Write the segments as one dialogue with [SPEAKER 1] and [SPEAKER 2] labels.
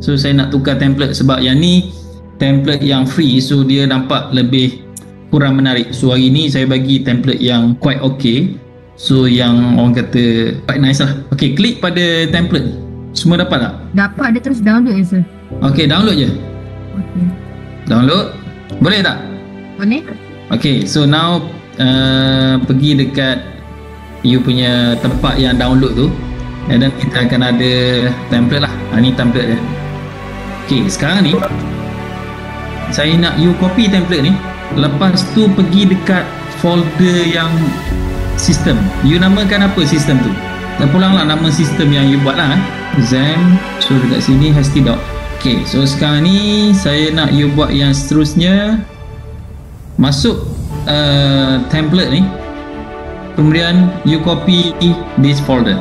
[SPEAKER 1] So saya nak tukar template sebab yang ni template yang free so dia nampak lebih kurang menarik. So hari ni saya bagi template yang quite okay. So yang orang kata quite nice lah. Okay, klik pada template. Semua dapat tak?
[SPEAKER 2] Dapat dia terus download ya sir.
[SPEAKER 1] Okay, download je.
[SPEAKER 2] Okay.
[SPEAKER 1] Download. Boleh tak?
[SPEAKER 2] Boleh?
[SPEAKER 1] Okay, so now uh, pergi dekat you punya tempat yang download tu and then kita akan ada template lah. Ha, ni template dia. Okay, sekarang ni saya nak you copy template ni lepas tu pergi dekat folder yang sistem. You namakan apa sistem tu? Dan pulanglah nama sistem yang you buat lah. Eh. Zam. So dekat sini hasty.com Okay, so sekarang ni saya nak you buat yang seterusnya masuk uh, template ni kemudian you copy this folder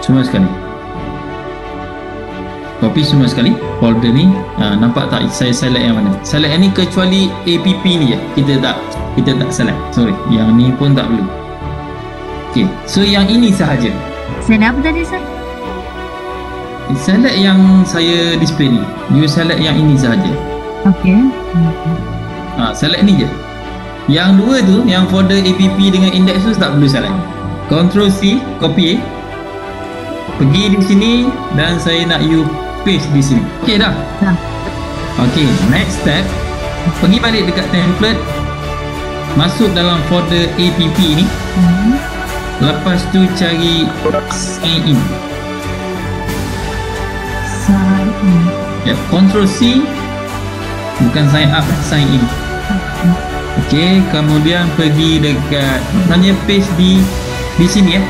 [SPEAKER 1] semua sekali copy semua sekali. Folder ni uh, nampak tak saya select yang mana? Select yang ni kecuali app ni je. Kita tak kita tak select. Sorry yang ni pun tak perlu. Ok so yang ini sahaja.
[SPEAKER 2] Saya apa tadi sir?
[SPEAKER 1] select yang saya display ni. You select yang ini sahaja.
[SPEAKER 2] Okay.
[SPEAKER 1] ha, select ni je. Yang dua tu yang folder app dengan index tu tak perlu select. Ctrl C copy pergi di sini dan saya nak you paste di sini. Ok dah?
[SPEAKER 2] Dah.
[SPEAKER 1] ok next step. Pergi balik dekat template. Masuk dalam folder app ni.
[SPEAKER 2] Hmm.
[SPEAKER 1] lepas tu cari sign in.
[SPEAKER 2] Sign in.
[SPEAKER 1] ya, Ctrl C. Bukan sign up sign in. Ok kemudian pergi dekat hanya paste di di sini ya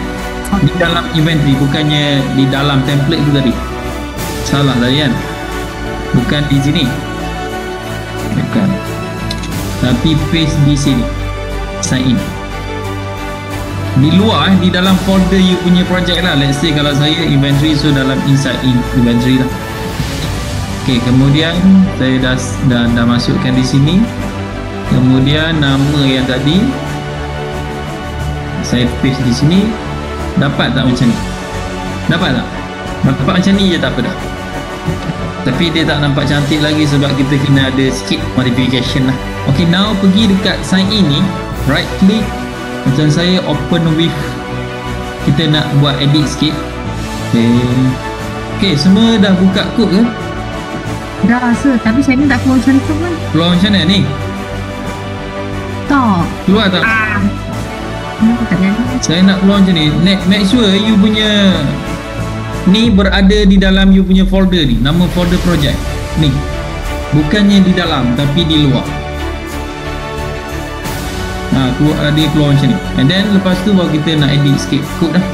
[SPEAKER 1] di dalam inventory bukannya di dalam template tu tadi salah kan bukan di sini. Bukan. Tapi paste di sini. Sign in. Di luar eh, di dalam folder you punya project lah. Let's say kalau saya inventory so dalam inside in inventory lah. Ok kemudian saya dah dah, dah masukkan di sini. Kemudian nama yang tadi saya paste di sini. Dapat tak macam ni? Dapat tak dapat macam ni je tak apa dah. Tapi dia tak nampak cantik lagi sebab kita kena ada sikit modification lah. Ok now pergi dekat sign in ni right click. Macam saya open with. Kita nak buat edit sikit. Ok ok semua dah buka kod ke?
[SPEAKER 2] Dah sir, tapi saya ni tak keluar macam tu kan?
[SPEAKER 1] keluar macam mana ni?
[SPEAKER 2] Tak.
[SPEAKER 1] keluar tak?
[SPEAKER 2] Ah. Jadi?
[SPEAKER 1] saya nak keluar macam ni. Make, make sure you punya ni berada di dalam you punya folder ni. Nama folder project ni. Bukannya di dalam tapi di luar. Ha, keluar, dia keluar macam ni. And then lepas tu baru kita nak edit sikit kod dah.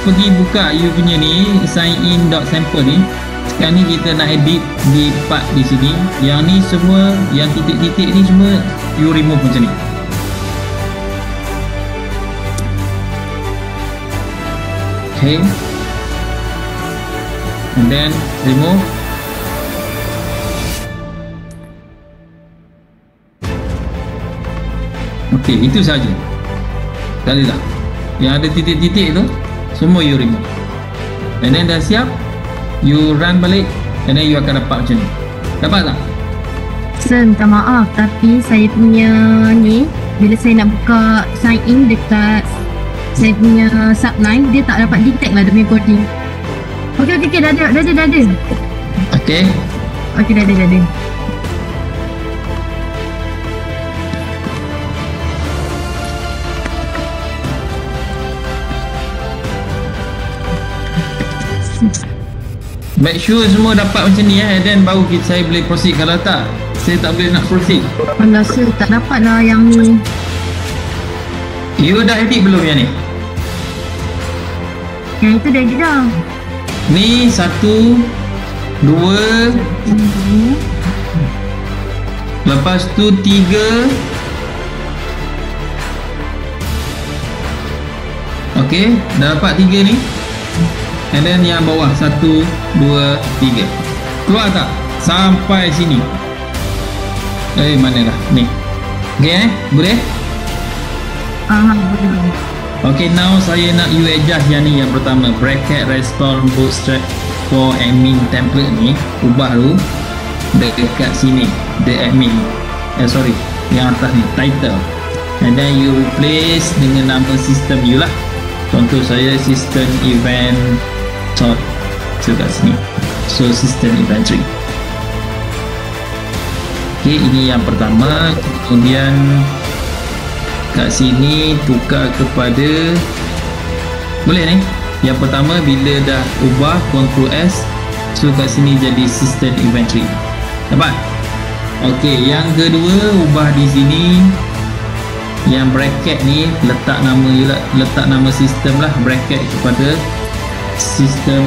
[SPEAKER 1] Pergi buka you punya ni sign in dot sample ni sekarang ni kita nak edit di part di sini. Yang ni semua yang titik-titik ni semua you remove macam ni. Okay. And then remove. Okay itu saja dah yang ada titik-titik tu semua you remove. And then dah siap you run balik and then you akan dapat macam ni dapat tak?
[SPEAKER 2] Sir, minta maaf tapi saya punya ni bila saya nak buka sign in dekat saya punya subline dia tak dapat detect lah punya coding. Okey okey okey dah ada dah ada dah ada.
[SPEAKER 1] okay
[SPEAKER 2] Okey dah ada dah ada.
[SPEAKER 1] Make sure semua dapat macam ni eh then baru kita, saya boleh proceed kalau tak saya tak boleh nak proceed
[SPEAKER 2] Alah sir tak dapat lah yang ni.
[SPEAKER 1] you dah edit belum yang ni?
[SPEAKER 2] Yang itu dah edit dah.
[SPEAKER 1] ni satu dua
[SPEAKER 2] Hmm.
[SPEAKER 1] lepas tu tiga ok dah dapat tiga ni and then yang bawah satu dua tiga. Keluar tak? Sampai sini. Eh mana lah ni. Okay eh? Boleh?
[SPEAKER 2] Ah, boleh.
[SPEAKER 1] Okay now saya nak you adjust yang ni. Yang pertama bracket restore bootstrap for admin template ni. Ubah dulu. Dekat sini. The admin. Eh sorry. Yang atas ni. Title. And then you replace dengan nama sistem you lah. Contoh saya system event so kat sini. So system inventory ok ini yang pertama. Kemudian kat sini tukar kepada boleh ni yang pertama bila dah ubah Ctrl S so kat sini jadi system inventory dapat ok yang kedua ubah di sini. Yang bracket ni letak nama letak nama sistem lah bracket kepada system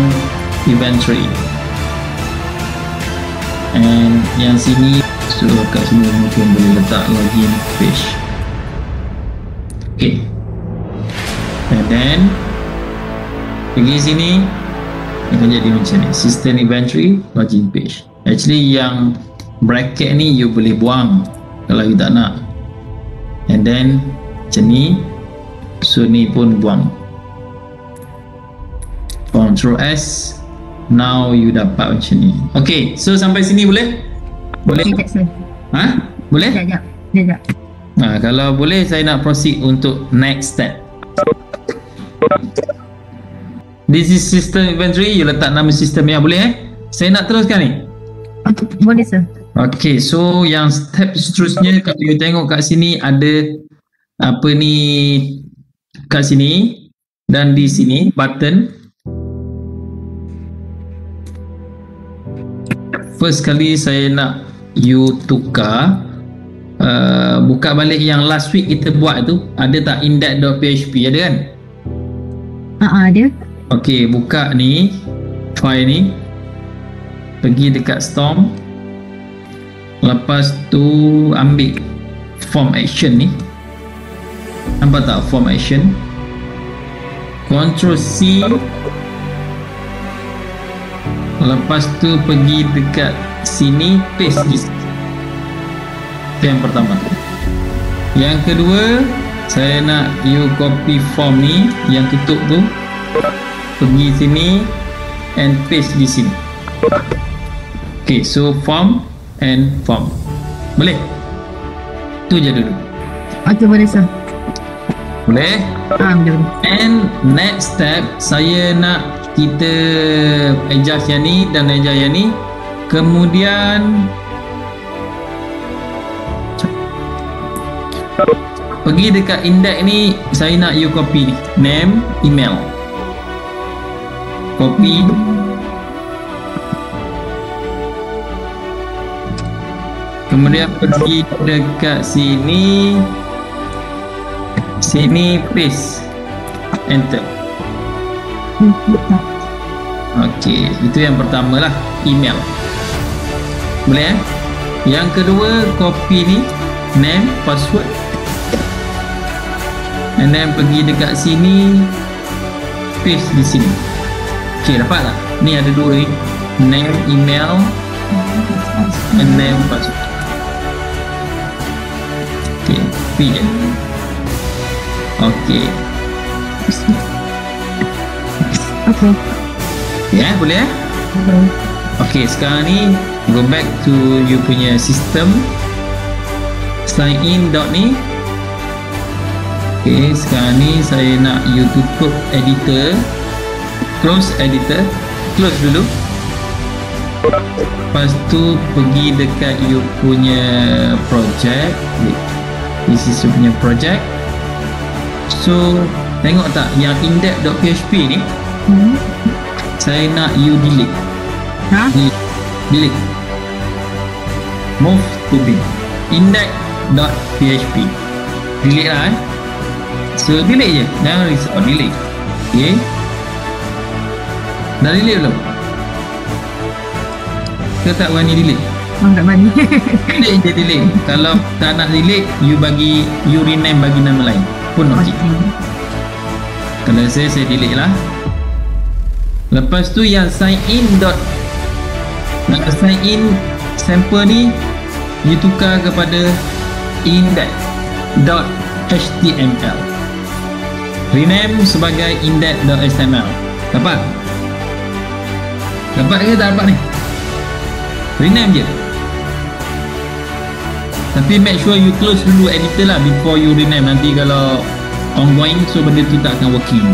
[SPEAKER 1] inventory. And yang sini so kat sini mungkin boleh letak login page. Okay. And then pergi sini akan jadi macam ni. System inventory login page. Actually yang bracket ni you boleh buang kalau you tak nak. And then macam ni. So ni pun buang Ctrl S now you dapat macam ni ok so sampai sini boleh? boleh? Ha? boleh?
[SPEAKER 2] Sekejap, sekejap.
[SPEAKER 1] Ha, kalau boleh saya nak proceed untuk next step. This is system inventory. You letak nama sistem yang boleh eh? Saya nak teruskan ni.
[SPEAKER 2] Okay, boleh sir.
[SPEAKER 1] Okay, so yang step seterusnya kalau you tengok kat sini ada apa ni kat sini dan di sini button. First kali saya nak you tukar uh, buka balik yang last week kita buat tu ada tak index.php ada kan?
[SPEAKER 2] Uh, ada.
[SPEAKER 1] ok buka ni file ni. Pergi dekat storm. Lepas tu ambil form action ni. Nampak tak form action? Ctrl C lepas tu pergi dekat sini paste di sini itu yang pertama. Yang kedua saya nak you copy form ni yang tutup tu pergi sini and paste di sini. Ok so form and form. Boleh? Tu je dulu.
[SPEAKER 2] Okay, boleh sir.
[SPEAKER 1] boleh?
[SPEAKER 2] Boleh boleh.
[SPEAKER 1] and next step saya nak kita adjust yang ni dan adjust yang ni kemudian pergi dekat index ni saya nak you copy ni name email. Copy. Kemudian pergi dekat sini. Sini paste enter Okey, itu yang pertama lah email. Boleh eh? Yang kedua copy ni name, password. And then pergi dekat sini paste di sini. Okey, dapat tak? Ni ada dua ni. Name, email and name, password. Okey, je. Okey.
[SPEAKER 2] Okay.
[SPEAKER 1] Ya, yeah, boleh eh?
[SPEAKER 2] Boleh.
[SPEAKER 1] Okay, sekarang ni go back to you punya system. Sign in dot ni. Okay, sekarang ni saya nak you tutup editor. Close editor. Close dulu. Lepas tu pergi dekat you punya project. This is you punya project. So tengok tak yang index.php ni
[SPEAKER 2] Hmm.
[SPEAKER 1] saya nak you delete.
[SPEAKER 2] Ha?
[SPEAKER 1] ni delete. Move to bin. Index.php delete lah eh. So delete je. Jangan risau. Oh, delete. Ok dah delete belum? Ke tak berani delete?
[SPEAKER 2] Oh, tak berani.
[SPEAKER 1] delete je delete. Kalau tak nak delete you bagi you rename bagi nama lain. Pun ok
[SPEAKER 2] okay.
[SPEAKER 1] kalau saya saya delete lah lepas tu yang sign in dot nak sign in sampel ni you tukar kepada index.html rename sebagai index.html dapat? Dapat ke tak dapat ni? Rename je. Tapi make sure you close dulu editor lah before you rename. Nanti kalau ongoing so benda tu tak akan working.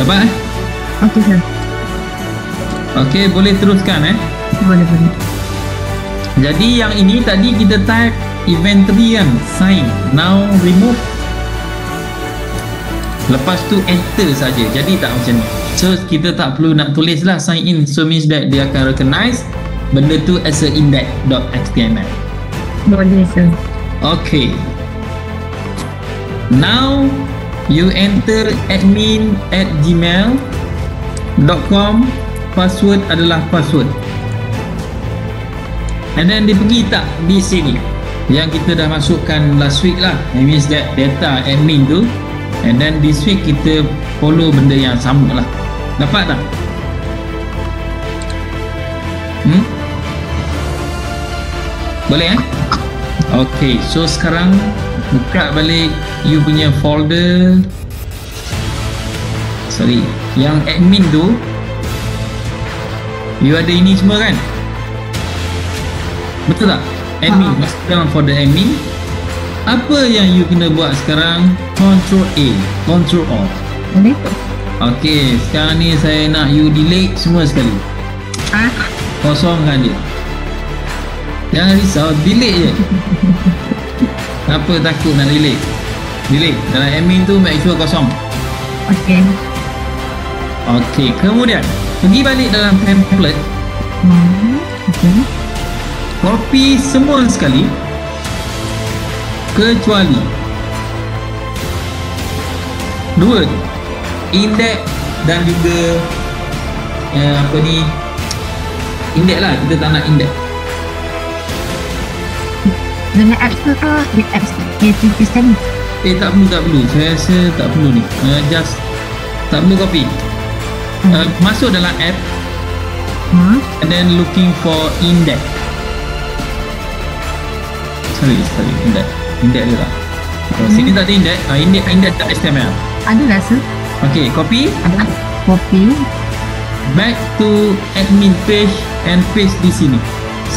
[SPEAKER 1] Dapat? Eh
[SPEAKER 2] Okey sir.
[SPEAKER 1] Ok boleh teruskan eh?
[SPEAKER 2] Boleh boleh.
[SPEAKER 1] jadi yang ini tadi kita type inventory kan sign. Now remove. Lepas tu enter saja. Jadi tak macam ni. So kita tak perlu nak tulis lah sign in. So means that dia akan recognize benda tu as a index.html
[SPEAKER 2] Boleh sir.
[SPEAKER 1] Okay. Now you enter admin at gmail.com password adalah password and then dia pergi tak di sini yang kita dah masukkan last week lah that means that data admin tu and then this week kita follow benda yang sama lah dapat tak? Hmm? Boleh eh? Okay, so sekarang buka balik you punya folder sorry yang admin tu you ada ini semua kan? Betul tak? Admin
[SPEAKER 2] Ha.
[SPEAKER 1] masuk dalam folder admin apa yang you kena buat sekarang? Control A control O.
[SPEAKER 2] Boleh?
[SPEAKER 1] ok sekarang ni saya nak you delete semua sekali.
[SPEAKER 2] Ah.
[SPEAKER 1] kosongkan dia. Jangan risau delete je. Apa takut nak delete? Delete. Dalam admin tu make sure kosong.
[SPEAKER 2] Okey.
[SPEAKER 1] ok kemudian pergi balik dalam template
[SPEAKER 2] Hmm. Okey.
[SPEAKER 1] copy semua sekali. Kecuali dua index dan juga eh, apa ni index lah. Kita tak nak index
[SPEAKER 2] Dengan apps tu ke apps creative system
[SPEAKER 1] Eh tak perlu tak perlu. Saya rasa tak perlu ni. Uh, Just Tak perlu copy uh, Masuk dalam app.
[SPEAKER 2] Ha?
[SPEAKER 1] And then looking for index. Sorry sorry Index. Index dia tak oh, Sini tak ada index uh, Index index.html
[SPEAKER 2] Ada lah sir.
[SPEAKER 1] Okay copy.
[SPEAKER 2] Ada Copy.
[SPEAKER 1] Back to admin page And paste di sini.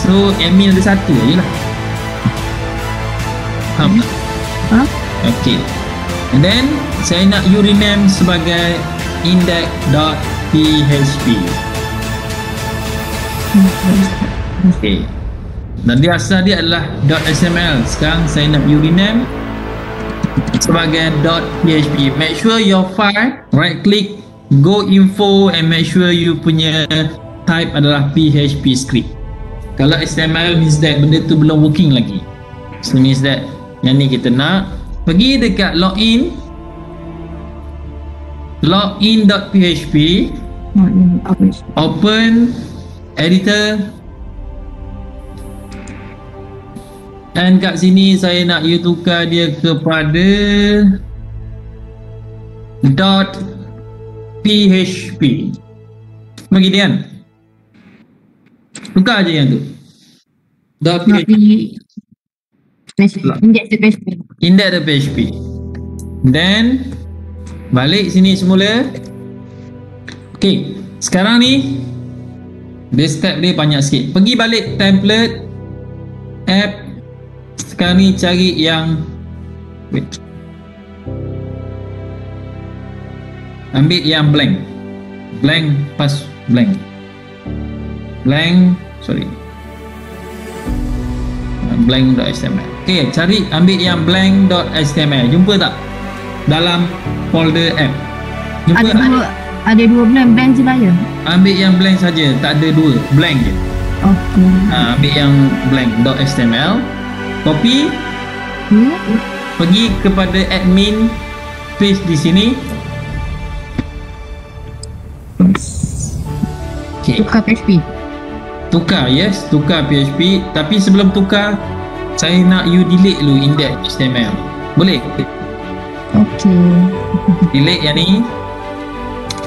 [SPEAKER 1] So admin ada satu je lah. Faham tak?
[SPEAKER 2] Ha?
[SPEAKER 1] Okay. And then saya nak you rename sebagai index.php. Okay. Dan dia asal dia adalah .xml. Sekarang saya nak you rename sebagai .php. Make sure your file right click go info and make sure you punya type adalah PHP script. Kalau HTML means that benda tu belum working lagi. So means that yang ni kita nak pergi dekat login login.php? Open editor. Dan kat sini saya nak you tukar dia kepada dot php. Bagi dia kan? Tukar je yang tu. Dot php.
[SPEAKER 2] Index the best
[SPEAKER 1] index.php then balik sini semula ok sekarang ni dia step dia banyak sikit. Pergi balik template app. Sekarang ni cari yang wait. Ambil yang blank. Blank pas blank. Blank sorry. Blank.html ok cari ambil yang blank.html jumpa tak? Dalam folder app. Jumpa
[SPEAKER 2] Ada
[SPEAKER 1] tak?
[SPEAKER 2] dua Ada dua bulan band je ya
[SPEAKER 1] ambil yang blank saja tak ada dua blank je.
[SPEAKER 2] Okey.
[SPEAKER 1] Ha, ambil yang blank.html copy.
[SPEAKER 2] Hmm.
[SPEAKER 1] pergi kepada admin paste di sini. Ok
[SPEAKER 2] Tukar PHP
[SPEAKER 1] tukar yes tukar PHP tapi sebelum tukar saya nak you delete dulu index HTML boleh?
[SPEAKER 2] Okey.
[SPEAKER 1] Delete yang ni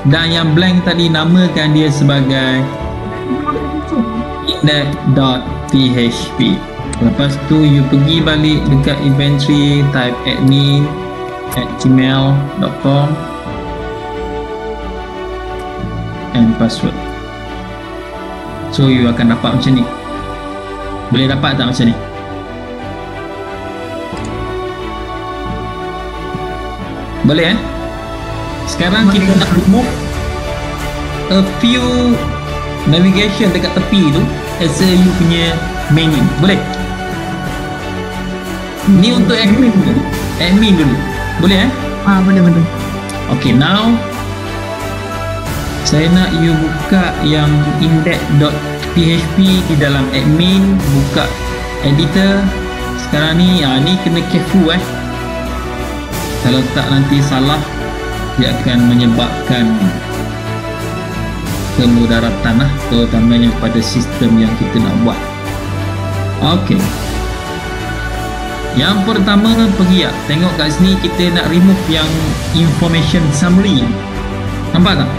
[SPEAKER 1] dan yang blank tadi namakan dia sebagai index.php lepas tu you pergi balik dekat inventory type admin at gmail.com and password. So you akan dapat macam ni. Boleh dapat tak macam ni? Boleh eh sekarang kita nak remove a few navigation dekat tepi tu as a you punya menu boleh ni untuk admin dulu admin dulu boleh eh
[SPEAKER 2] Ah, boleh boleh.
[SPEAKER 1] Okay, now saya nak you buka yang index.php di dalam admin, buka editor. Sekarang ni, ah, ni kena careful eh. Kalau tak nanti salah, dia akan menyebabkan kemudaratan lah, terutamanya pada sistem yang kita nak buat. Okay. Yang pertama pergi tak? Tengok kat sini kita nak remove yang information summary. Nampak tak?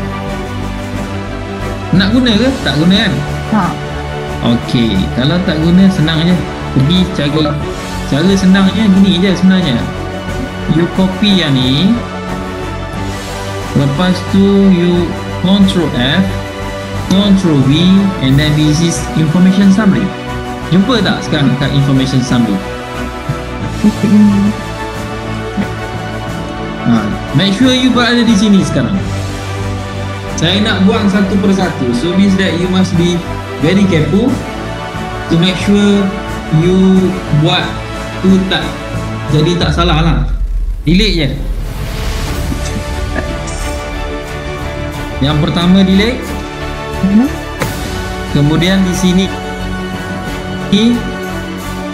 [SPEAKER 1] Nak guna ke? Tak guna kan?
[SPEAKER 2] Tak.
[SPEAKER 1] Okey, kalau tak guna senang je. Pergi cari cara senangnya gini je sebenarnya. You copy yang ni. Lepas tu you control F, control V and then this is information summary. Jumpa tak sekarang kat information summary? Ha, make sure you berada di sini sekarang. Saya nak buang satu persatu. So means that you must be very careful to make sure you buat tu tak jadi tak salah lah. Delete je. Yang pertama delete.
[SPEAKER 2] Hmm.
[SPEAKER 1] Kemudian di sini ni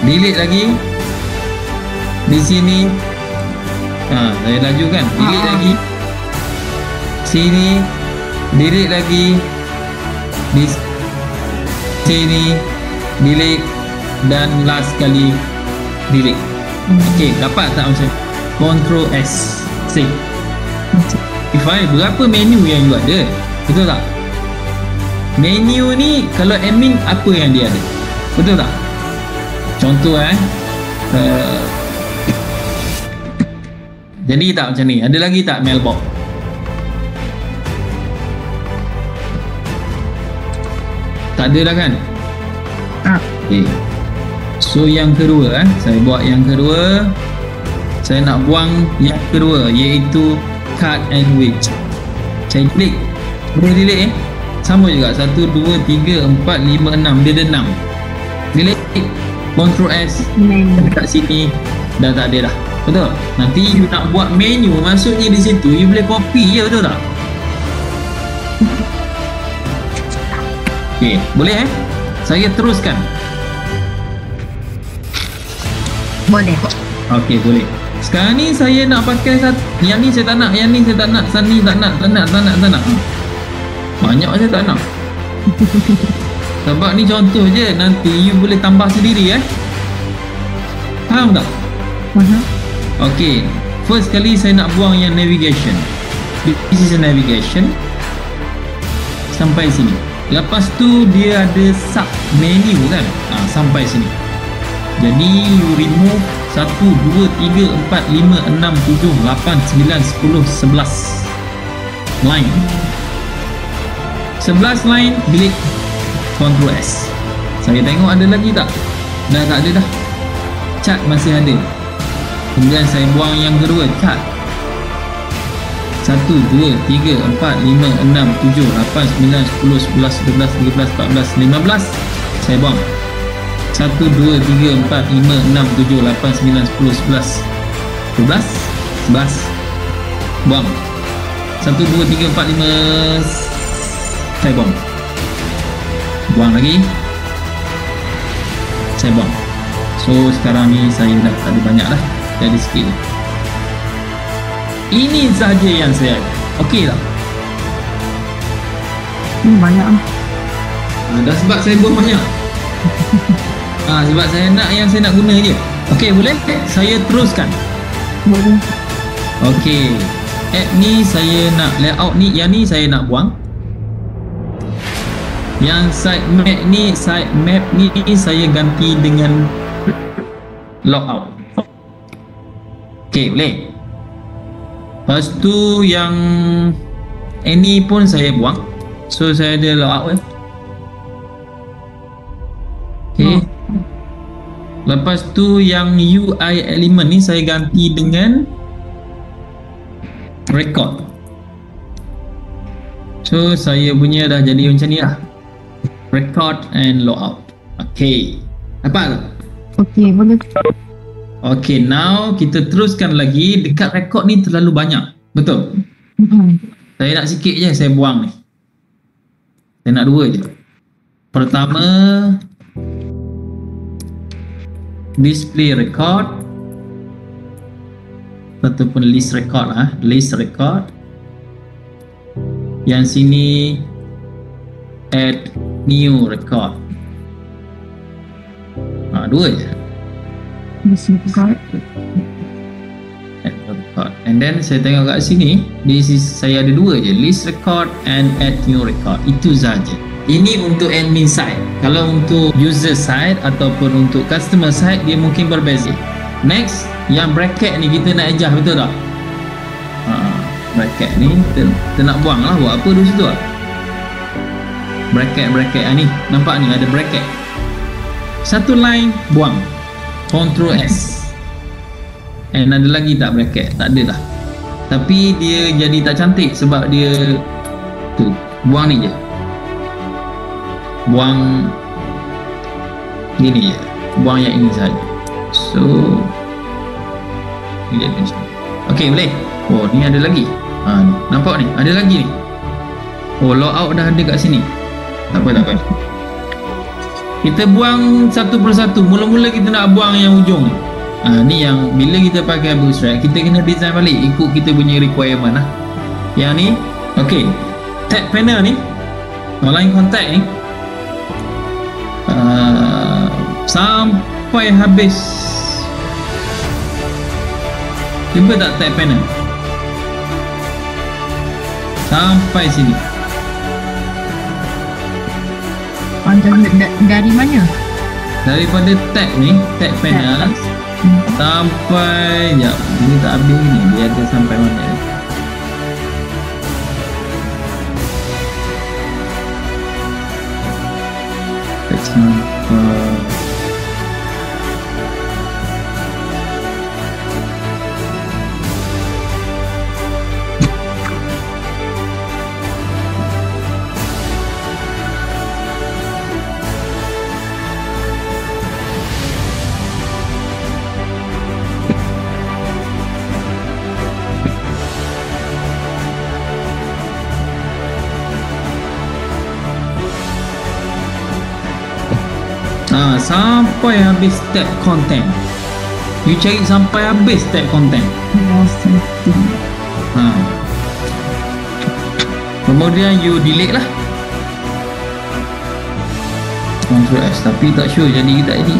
[SPEAKER 1] delete lagi. Di sini ha, saya laju kan. Delete
[SPEAKER 2] Ah.
[SPEAKER 1] lagi. Sini delete lagi. Di sini delete dan last kali delete. Okey, dapat tak macam Control S save. Ifai, berapa menu yang you ada? Betul tak? Menu ni kalau admin apa yang dia ada? Betul tak? Contoh eh. Uh, jadi tak macam ni? Ada lagi tak mailbox? Tak ada dah kan?
[SPEAKER 2] Tak.
[SPEAKER 1] Okay. So yang kedua eh, saya buat yang kedua. Saya nak buang yang kedua iaitu cut and wedge. Saya klik. Boleh delete eh? Sama juga. 1, 2, 3, 4, 5, 6. Dia ada 6. Delete. Ctrl S.
[SPEAKER 2] Menu.
[SPEAKER 1] Dekat sini dah tak ada dah. Betul? Nanti you nak buat menu maksudnya di situ you boleh copy je betul tak? Okay, boleh eh? Saya teruskan.
[SPEAKER 2] Boleh.
[SPEAKER 1] Okey, boleh. Sekarang ni saya nak pakai satu. Yang ni saya tak nak, yang ni saya tak nak, yang ni tak nak, tak nak, tak nak, tak nak. Banyak saya tak nak. Sebab ni contoh je, nanti you boleh tambah sendiri eh. Faham tak?
[SPEAKER 2] Faham?
[SPEAKER 1] Okey. First kali saya nak buang yang navigation. This is a navigation. Sampai sini. Lepas tu dia ada sub menu kan? Ha, sampai sini. Jadi you remove 1, 2, 3, 4, 5, 6, 7, 8, 9, 10, 11 line. 11 line delete Ctrl S. Saya tengok ada lagi tak? Dah tak ada dah. Cat masih ada. Kemudian saya buang yang kedua cat. 1, 2, 3, 4, 5, 6, 7, 8, 9, 10, 11, 12, 13, 14, 15 Saya buang 1, 2, 3, 4, 5, 6, 7, 8, 9, 10, 11 12 11 Buang 1, 2, 3, 4, 5 Saya buang Buang lagi Saya buang So sekarang ni saya dah tak ada banyak dah Jadi sikit je ini sahaja yang saya ada. Okey tak?
[SPEAKER 2] Hmm, banyak ah.
[SPEAKER 1] Ha, dah sebab saya buang banyak. ha, sebab saya nak yang saya nak guna je. Okey, boleh? Saya teruskan.
[SPEAKER 2] Boleh.
[SPEAKER 1] Okey. App ni saya nak layout ni, yang ni saya nak buang. Yang side map ni, side map ni saya ganti dengan log out ok boleh lepas tu yang any pun saya buang so saya ada log out eh lepas tu yang UI element ni saya ganti dengan record so saya punya dah jadi macam ni lah record and log out ok dapat tak?
[SPEAKER 2] Okey, boleh.
[SPEAKER 1] ok now kita teruskan lagi dekat record ni terlalu banyak betul?
[SPEAKER 2] Hmm.
[SPEAKER 1] saya nak sikit je saya buang ni saya nak dua je pertama display record ataupun list record lah list record. Yang sini add new record. Ha, dua je.
[SPEAKER 2] Disregard.
[SPEAKER 1] add record. And then saya tengok kat sini this is saya ada dua je. List record and add new record. Itu saja ini untuk admin side. Kalau untuk user side ataupun untuk customer side dia mungkin berbeza. Next yang bracket ni kita nak adjust betul tak? Ha, bracket ni kita, kita nak buang lah. Buat apa dulu situ lah bracket bracket ah, ni. Nampak ni ada bracket. Satu line buang. Ctrl S. And ada lagi tak bracket? Tak ada dah. Tapi dia jadi tak cantik sebab dia tu buang ni je. Buang gini je. Buang yang ini saja. So macam ni. Okey, boleh. Oh, ni ada lagi. Ha, ni. Nampak ni? Ada lagi ni. Oh, logout dah ada kat sini. Tak apa, tak apa. Kita buang satu persatu. Mula-mula kita nak buang yang ujung ni. Ha, ni yang bila kita pakai bootstrap kita kena design balik ikut kita punya requirement lah yang ni ok tag panel ni online contact ni uh, sampai habis. Jumpa tak tag panel? Sampai sini.
[SPEAKER 2] Ah, dari, da- dari mana?
[SPEAKER 1] daripada tag ni tag panel sampai jap. Ini tak habis ni dia ada sampai mana Ha, sampai habis tab content. You cari sampai habis tab content. Ha. Kemudian you delete lah. Ctrl S tapi tak sure jadi tak jadi.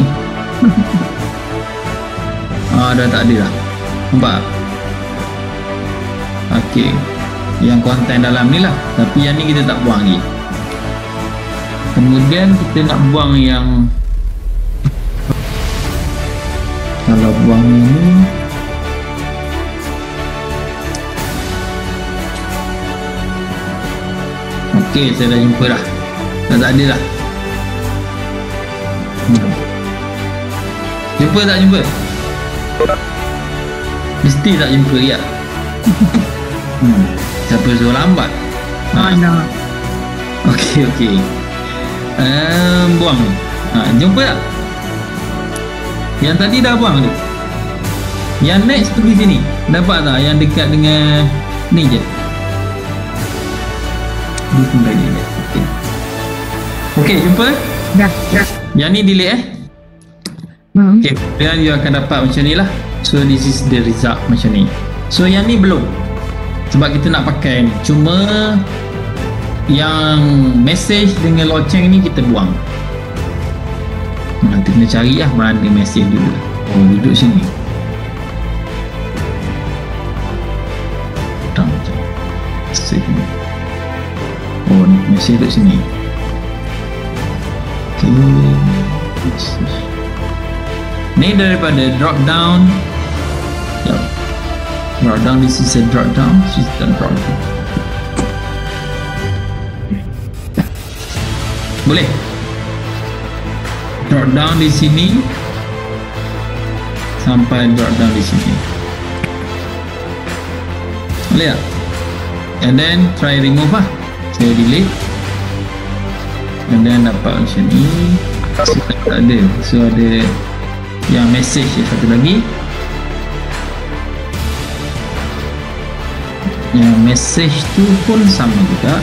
[SPEAKER 1] ah dah tak ada dah. Nampak? Okey. Yang konten dalam ni lah. Tapi yang ni kita tak buang lagi. Kemudian kita nak buang yang kalau buang ini Okey, saya dah jumpa dah. Dah tak ada dah. Hmm. Jumpa tak jumpa? Mesti tak jumpa ya. hmm. Siapa suruh lambat?
[SPEAKER 2] Mana?
[SPEAKER 1] Okey, okey. Um, buang. Ha, jumpa tak? Yang tadi dah buang tu. Yang next tu di sini. Dapat tak yang dekat dengan ni je? Ni pun lagi ni. Okey. Okey, jumpa?
[SPEAKER 2] Dah, dah.
[SPEAKER 1] Yang ni delete eh.
[SPEAKER 2] Hmm.
[SPEAKER 1] Okay, kemudian you akan dapat macam ni lah. So this is the result macam ni. So yang ni belum. Sebab kita nak pakai ni. Cuma yang message dengan loceng ni kita buang. Nanti kena cari lah mana message dulu. Oh duduk sini. Tak macam. Message ni. Oh ni message duduk sini. Message. ni daripada drop down Jap. drop down this is a drop down system drop down boleh drop down di sini. Sampai drop down di sini. Boleh tak and then try remove lah. Saya delete. And then dapat macam ni so, tak ada. So ada yang message je satu lagi. Yang message tu pun sama juga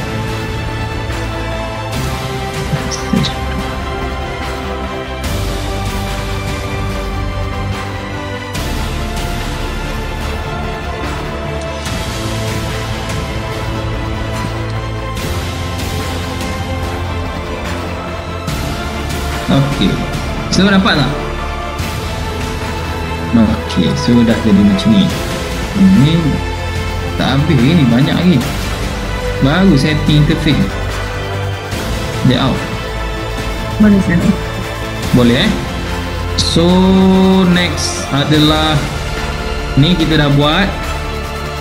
[SPEAKER 1] So dapat tak? Okey, so dah jadi macam ni. Ini tak habis lagi ni, banyak lagi. Baru setting interface. Layout.
[SPEAKER 2] Boleh saya.
[SPEAKER 1] Boleh eh? So next adalah ni kita dah buat.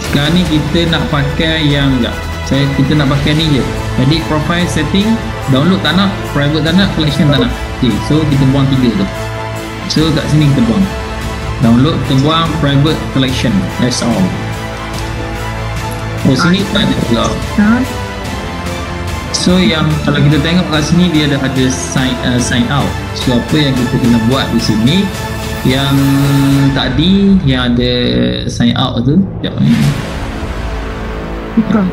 [SPEAKER 1] Sekarang ni kita nak pakai yang jap. Saya kita nak pakai ni je. Jadi profile setting download tak nak, private tak nak, collection tak nak. Okay, so kita buang tiga tu. So kat sini kita buang. Download kita buang private collection. That's all. Oh sini tak ada pula. So yang kalau kita tengok kat sini dia ada ada sign uh, sign out. So apa yang kita kena buat di sini yang tadi yang ada sign out tu sekejap ni
[SPEAKER 2] Tukar.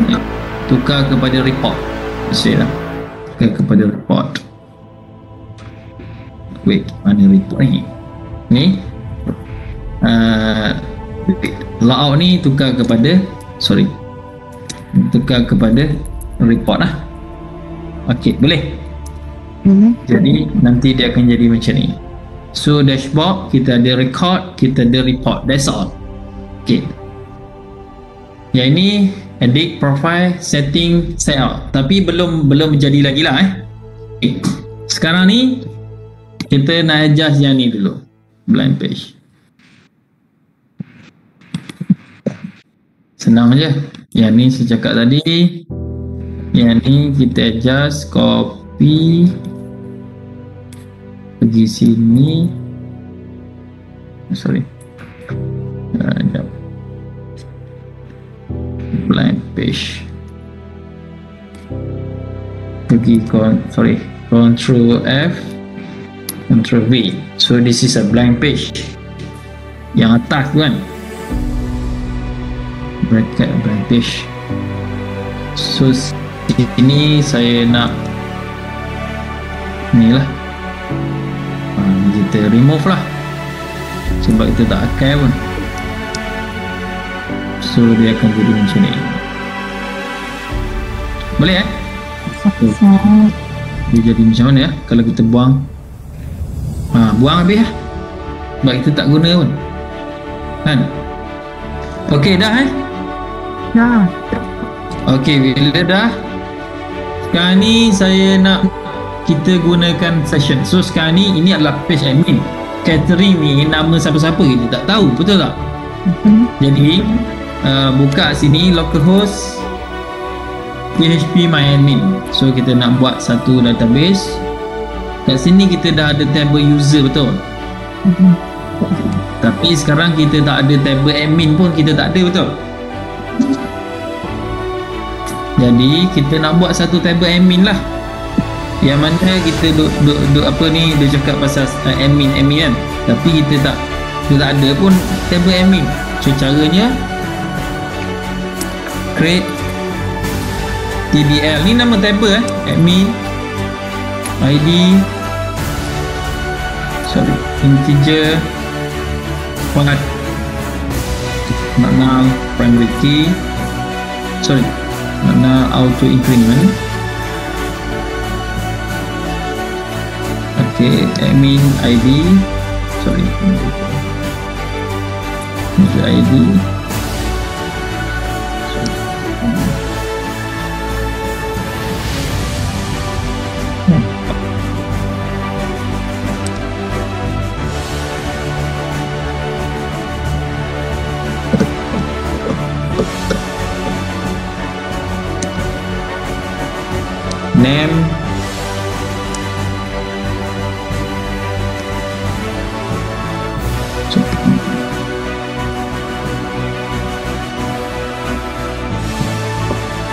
[SPEAKER 1] Tukar kepada report saya lah tukar kepada report wait mana report ni? Ni uh, layout ni tukar kepada sorry. Tukar kepada report lah. Ok boleh?
[SPEAKER 2] Boleh.
[SPEAKER 1] jadi nanti dia akan jadi macam ni. So dashboard kita ada record kita ada report. That's all. Ok yang ini edit profile setting set out. Tapi belum belum jadi lagi lah eh. Okay. sekarang ni kita nak adjust yang ni dulu. Blank page. Senang je. Yang ni saya cakap tadi. Yang ni kita adjust copy. Pergi sini. Sorry. Uh, sekejap. blank page. Pergi con sorry control F control V. So this is a blank page yang atas tu kan? Bracket blank page. So sini saya nak ni lah. Ha, kita remove lah. Sebab kita tak akan pun. So dia akan jadi macam ni. Boleh eh? Dia jadi macam mana ya kalau kita buang ha, buang habis lah. Sebab kita tak guna pun. Kan? Ok dah eh?
[SPEAKER 2] Dah.
[SPEAKER 1] ok bila dah? Sekarang ni saya nak kita gunakan session. So sekarang ni ini adalah page admin. Catering ni nama siapa-siapa kita tak tahu betul tak?
[SPEAKER 2] Hmm.
[SPEAKER 1] jadi uh, buka sini localhost php myadmin so kita nak buat satu database kat sini kita dah ada table user betul?
[SPEAKER 2] Hmm.
[SPEAKER 1] tapi sekarang kita tak ada table admin pun kita tak ada betul? Jadi kita nak buat satu table admin lah. Yang mana kita duk, duk, duk apa ni dia cakap pasal uh, admin admin kan? Tapi kita tak kita tak ada pun table admin. So caranya create TBL ni nama table eh admin ID integer part not now primary key sorry now auto increment. Okay admin ID sorry user ID name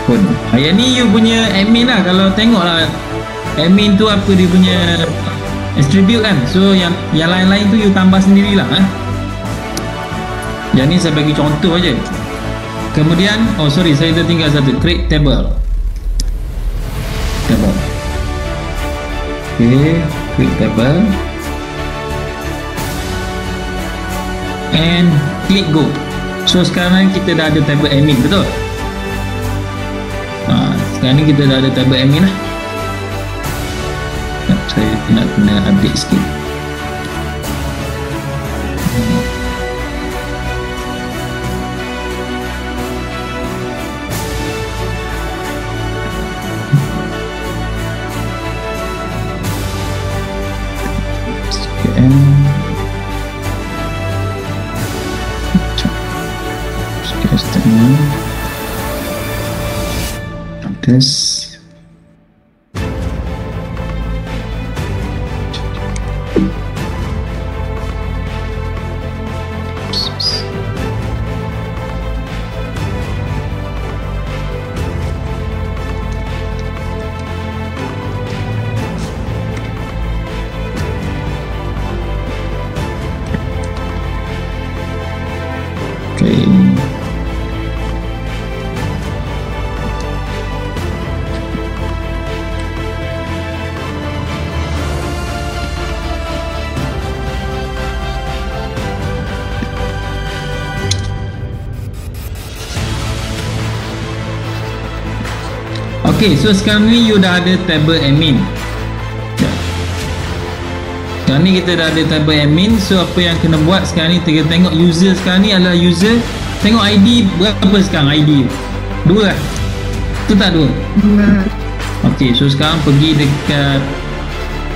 [SPEAKER 1] pun. Ah, yang ni you punya admin lah. Kalau tengok lah admin tu apa dia punya attribute kan. So yang yang lain-lain tu you tambah sendirilah eh. yang ni saya bagi contoh aja kemudian oh sorry saya tertinggal satu. Create table table ok create table. And click go. So sekarang kita dah ada table admin betul? Ha, sekarang ni kita dah ada table admin lah. Saya nak kena update sikit this Okay, so sekarang ni you dah ada table admin. Ya. Sekarang ni kita dah ada table admin, so apa yang kena buat sekarang ni kita tengok user sekarang ni adalah user. Tengok ID berapa sekarang ID? Dua lah. Tu tak dua?
[SPEAKER 2] Dua.
[SPEAKER 1] Okay, so sekarang pergi dekat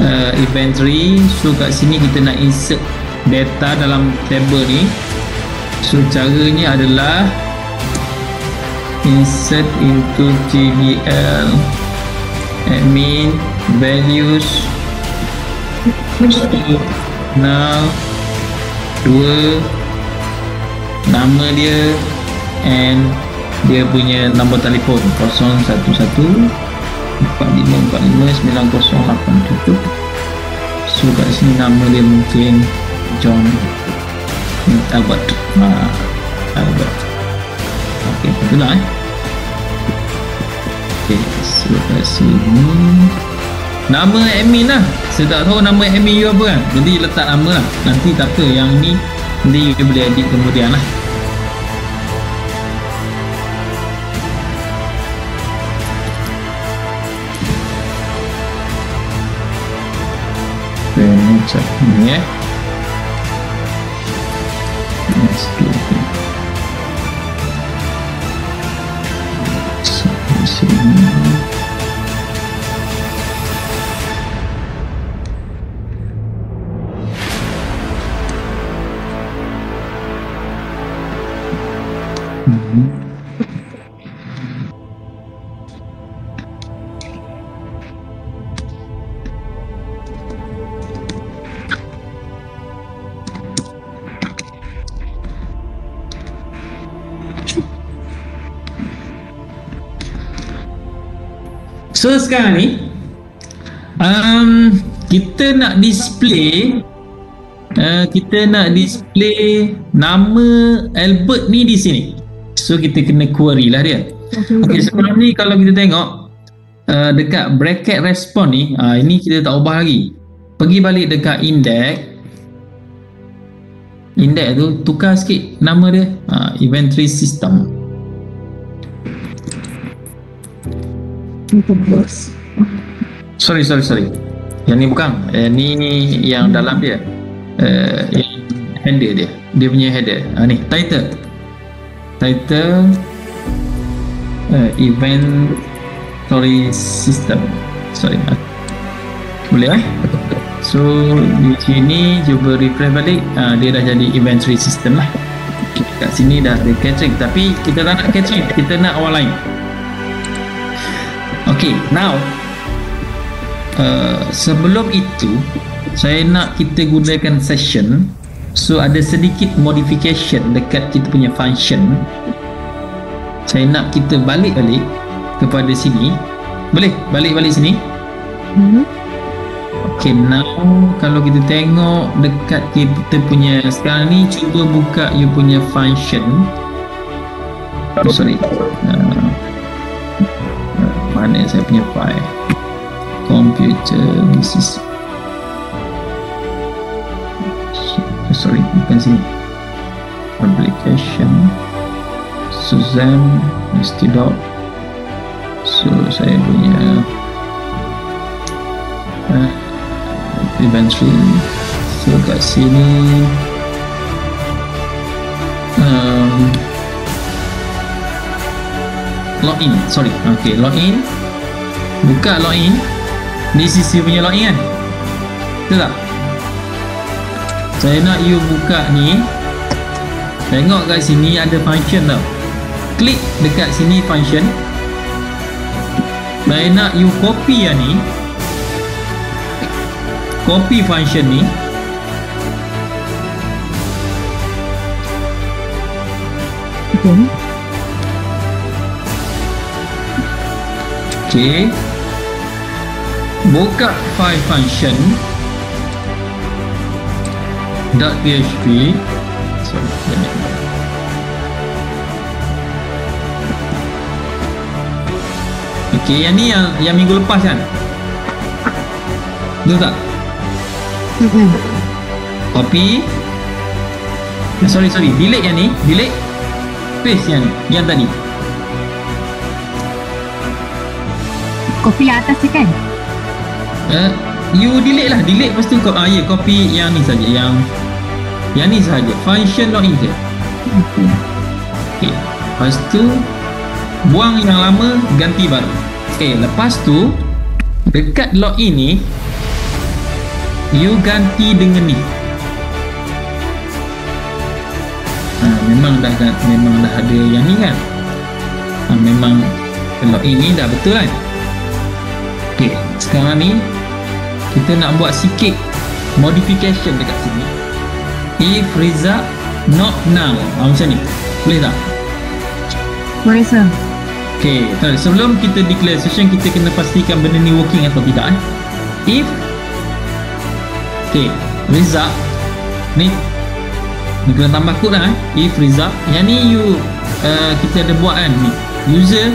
[SPEAKER 1] uh, inventory. So kat sini kita nak insert data dalam table ni. So caranya adalah insert into TBL admin values. Now dua. Nama dia and dia punya nombor telefon. 011 4545 9087 so kat sini nama dia mungkin John Albert. Ha, Albert. Ok betul lah eh ok so kat sini nama admin lah. Saya tak tahu nama admin you apa kan. Jadi letak nama lah. Nanti tak apa yang ni nanti you boleh edit kemudian lah. Cek ni eh. Let's do it. Sampai So sekarang ni um, kita nak display uh, kita nak display nama Albert ni di sini. So kita kena query lah dia. Okey sebelum ni kalau kita tengok uh, dekat bracket respon ni uh, ini kita tak ubah lagi. Pergi balik dekat index index tu tukar sikit nama dia uh, inventory system. Sorry, sorry, sorry. Yang ni bukan. Eh, ni yang dalam dia. Eh, yang header dia. Dia punya header. Ha, ni, title. Title uh, event story system. Sorry. Ha. Boleh eh? So, di sini cuba refresh balik. Ha, dia dah jadi inventory system lah. Kat sini dah ada catering. Tapi kita tak nak catering. Kita nak awal lain. Okay, now uh, sebelum itu saya nak kita gunakan session so ada sedikit modification dekat kita punya function saya nak kita balik-balik kepada sini boleh balik-balik sini
[SPEAKER 2] Mhm.
[SPEAKER 1] Okay, now kalau kita tengok dekat kita punya sekarang ni cuba buka you punya function. Oh, sorry. Uh, mana saya punya file? Computer, this is sorry, bukan sini. Application Suzanne Misty Dot So saya punya uh, inventory so kat sini um, login. Sorry. Ok login. Buka login. Is you punya login kan? Betul tak? Saya nak you buka ni. Tengok kat sini ada function tau. Klik dekat sini function. Saya nak you copy yang ni. Copy function ni.
[SPEAKER 2] Okay.
[SPEAKER 1] Okay buka file function .php sorry it. Okay, yang ni yang yang minggu lepas kan? Betul tak?
[SPEAKER 2] Mhm.
[SPEAKER 1] Copy eh, Sorry sorry Delete yang ni Delete Paste yang ni Yang tadi
[SPEAKER 2] Kopi yang atas tu kan?
[SPEAKER 1] uh, You delete lah. Delete lepas tu kau ah, ya, Copy yang ni saja Yang Yang ni sahaja Function login je
[SPEAKER 2] Okay.
[SPEAKER 1] Okay Lepas tu Buang yang lama Ganti baru. Okay Lepas tu Dekat login ni You ganti dengan ni. Ha, Memang dah Memang dah ada yang ni kan? Ha, Memang Login ni dah betul kan Sekarang ni Kita nak buat sikit Modification dekat sini If result Not now ha, Macam ni Boleh tak?
[SPEAKER 2] Boleh sir.
[SPEAKER 1] Okay, sebelum kita declare session kita kena pastikan benda ni working atau tidak eh. If Okay, result ni ni kena tambah kod lah eh. If result yang ni you uh, kita ada buat kan ni user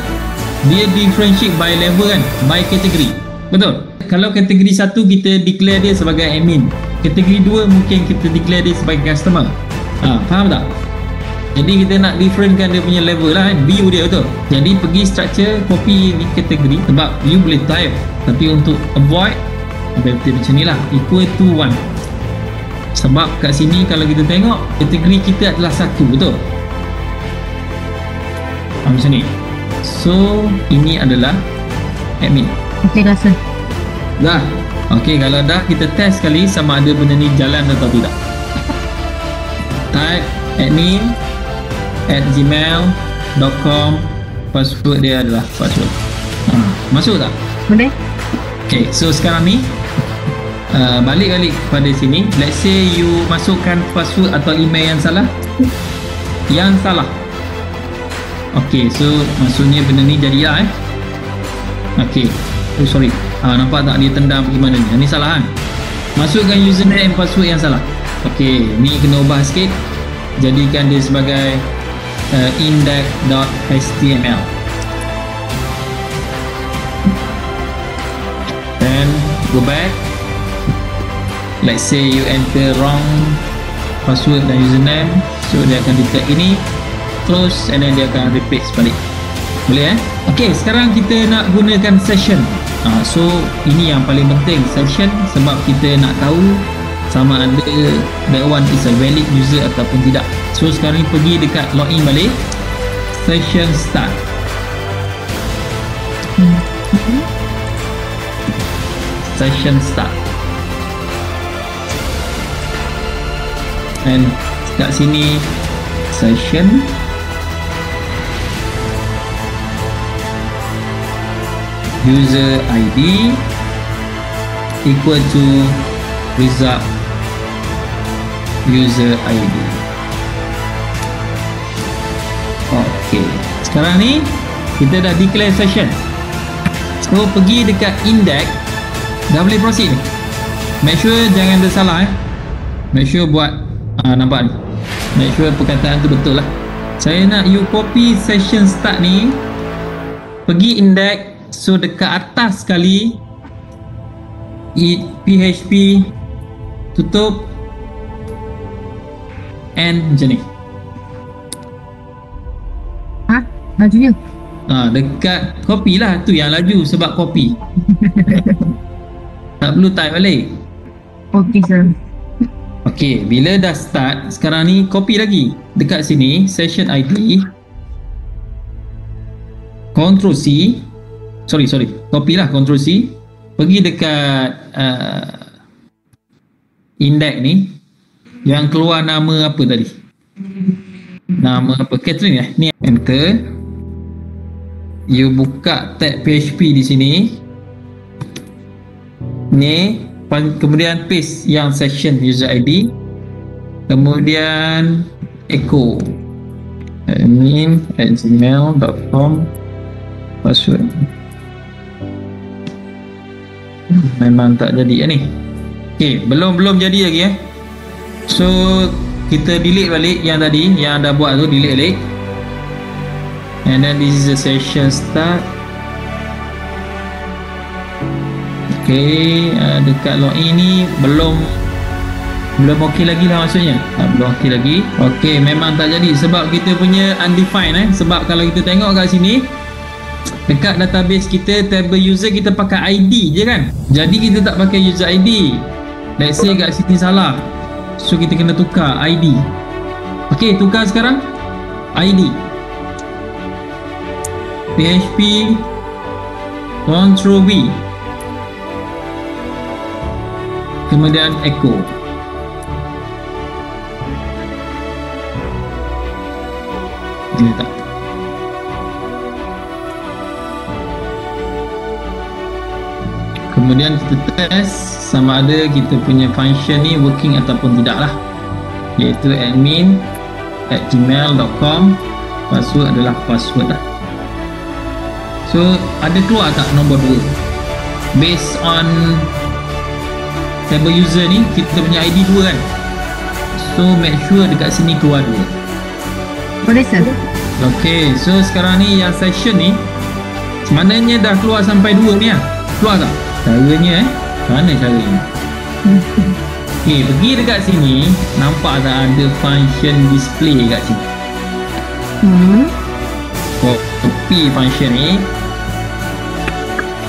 [SPEAKER 1] dia differentiate by level kan by category betul. Kalau kategori satu kita declare dia sebagai admin. Kategori dua mungkin kita declare dia sebagai customer. Ha, faham tak? Jadi kita nak differentkan dia punya level lah kan view dia betul? Jadi pergi structure copy ni kategori sebab you boleh type. Tapi untuk avoid betul macam ni lah equal to one. Sebab kat sini kalau kita tengok kategori kita adalah satu betul? Ha, macam ni. So ini adalah admin
[SPEAKER 2] Okay dah sir.
[SPEAKER 1] dah. Ok kalau dah kita test sekali sama ada benda ni jalan atau tidak. Type admin at gmail.com password dia adalah password. Ha, masuk tak?
[SPEAKER 2] Boleh?
[SPEAKER 1] ok so sekarang ni uh, balik-balik pada sini. Let's say you masukkan password atau email yang salah. Yang salah. Ok so maksudnya benda ni jadilah eh? Ok oh sorry. Ha, nampak tak dia tendam gimana ni? Ni salah kan? Masukkan username and password yang salah. Ok ni kena ubah sikit. Jadikan dia sebagai uh, index.html then go back. Let's say you enter wrong password dan username. So dia akan detect ini. Close and then dia akan replace balik boleh eh? Ok sekarang kita nak gunakan session. Uh, so ini yang paling penting session. Sebab kita nak tahu sama ada that one is a valid user ataupun tidak. So sekarang ni pergi dekat login balik. Session start. Session start. And kat sini session user ID equal to result user ID ok sekarang ni kita dah declare session. So pergi dekat index. Dah boleh proceed ni? Make sure jangan ada salah eh. Make sure buat uh, nampak ni. Make sure perkataan tu betul lah. Saya nak you copy session start ni. Pergi index so dekat atas sekali PHP tutup and macam ni
[SPEAKER 2] Ha? Lajunya?
[SPEAKER 1] ha, dekat copy lah tu yang laju sebab copy tak perlu type balik
[SPEAKER 2] Okey sir.
[SPEAKER 1] ok bila dah start sekarang ni copy lagi dekat sini session ID Ctrl C sorry sorry. Copy lah Ctrl C. Pergi dekat uh, index ni. Yang keluar nama apa tadi? Nama apa? Catherine eh? Ni enter. You buka tab PHP di sini. Ni kemudian paste yang session user ID kemudian echo. Admin at gmail.com password memang tak jadi. Ya ni. Ok belum belum jadi lagi eh. So kita delete balik yang tadi yang dah buat tu delete balik. And then this is the session start. Ok uh, dekat login ni belum belum ok lagi lah maksudnya. Ah, belum ok lagi. Ok memang tak jadi sebab kita punya undefined eh. Sebab kalau kita tengok kat sini dekat database kita table user kita pakai ID je kan? Jadi kita tak pakai user ID let's say kat sini salah. So kita kena tukar ID ok tukar sekarang. ID PHP Ctrl V. Kemudian echo. Ini tak kemudian kita test sama ada kita punya function ni working ataupun tidak lah iaitu admin at gmail.com password adalah password lah. So ada keluar tak nombor 2 based on table user ni kita punya ID 2 kan? So make sure dekat sini keluar 2
[SPEAKER 2] Boleh sir?
[SPEAKER 1] ok so sekarang ni yang session ni sebenarnya dah keluar sampai 2 ni lah. Keluar tak? Caranya eh? Mana caranya ok pergi dekat sini nampak tak ada function display kat sini?
[SPEAKER 2] Hmm.
[SPEAKER 1] copy function ni.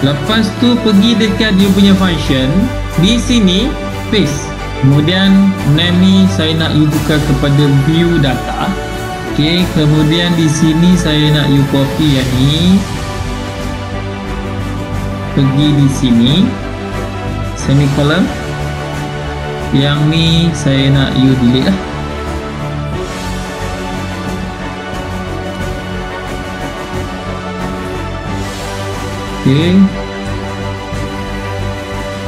[SPEAKER 1] Lepas tu pergi dekat dia punya function. Di sini paste. Kemudian name ni saya nak you tukar kepada view data. Ok kemudian di sini saya nak you copy yang ni pergi di sini semicolon yang ni saya nak you delete lah Okey.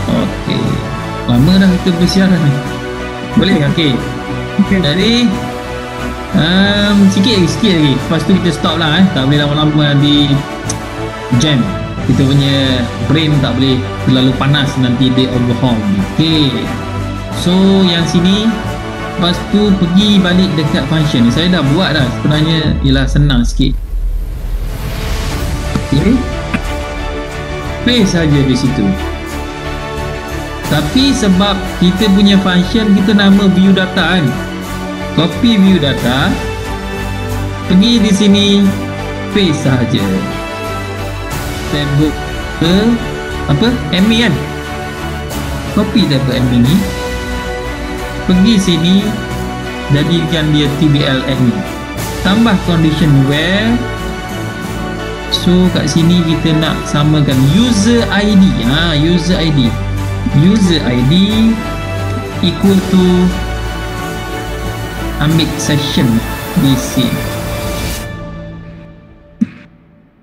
[SPEAKER 1] Okey. Lama dah kita bersiaran ni. Boleh? Okey.
[SPEAKER 2] Okay.
[SPEAKER 1] Jadi um, sikit lagi, sikit lagi. Lepas tu kita stop lah eh. Tak boleh lama-lama nanti jam. Kita punya brain tak boleh terlalu panas nanti dia overhaul. Okey. So yang sini Lepas tu pergi balik dekat function ni. Saya dah buat dah. Sebenarnya ialah senang sikit. Okay paste saja di situ. Tapi sebab kita punya function kita nama view data kan. Copy view data. Pergi di sini paste saja table ke apa? Admin kan? Copy table admin ni. Pergi sini jadikan dia tbl admin. Tambah condition where So kat sini kita nak samakan user ID ha, user ID user ID equal to ambil session sini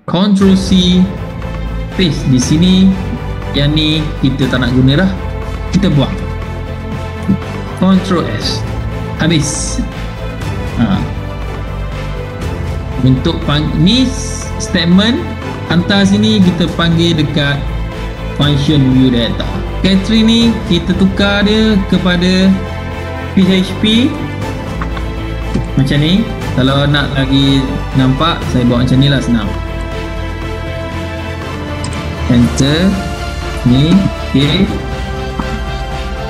[SPEAKER 1] Ctrl C paste di sini yang ni kita tak nak guna dah kita buang. Ctrl S. Habis. Ha. untuk pang ni statement hantar sini kita panggil dekat function view data K3 ni kita tukar dia kepada PHP macam ni. Kalau nak lagi nampak saya buat macam ni lah senang enter. Ni ok